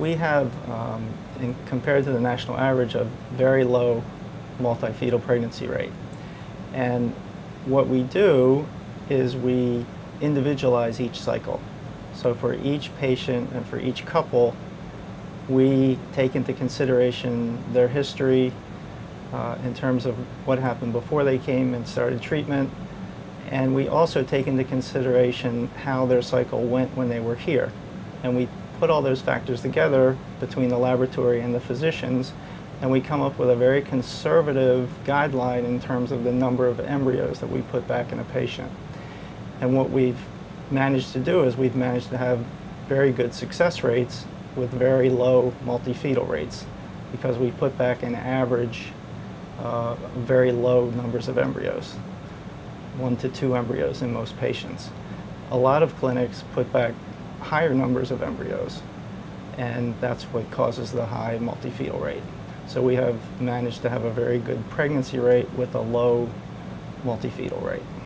We have, um, in, compared to the national average, a very low multi-fetal pregnancy rate. And what we do is we individualize each cycle. So for each patient and for each couple, we take into consideration their history uh, in terms of what happened before they came and started treatment. And we also take into consideration how their cycle went when they were here. And we put all those factors together between the laboratory and the physicians, and we come up with a very conservative guideline in terms of the number of embryos that we put back in a patient. And what we've managed to do is we've managed to have very good success rates with very low multifetal rates because we put back an average uh, very low numbers of embryos, one to two embryos in most patients. A lot of clinics put back higher numbers of embryos, and that's what causes the high multifetal rate. So we have managed to have a very good pregnancy rate with a low multifetal rate.